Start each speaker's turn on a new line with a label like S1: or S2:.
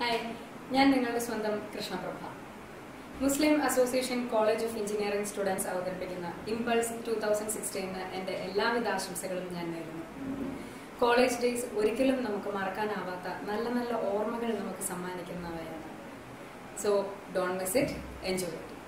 S1: Hi ഞാൻ നിങ്ങളുടെ സ്വന്തം Krishnaprabha Muslim association college of engineering students അവതരിപ്പിക്കുന്ന ഇമ്പൾസ് ടൂ തൗസൻഡ് സിക്സ്റ്റീന് എന്റെ എല്ലാവിധ ആശംസകളും ഞാൻ നേരുന്നു. കോളേജ് ഡേയ്സ് ഒരിക്കലും നമുക്ക് മറക്കാനാവാത്ത നല്ല നല്ല ഓർമ്മകൾ നമുക്ക് സമ്മാനിക്കുന്നവയാണ്. So don't miss it enjoy it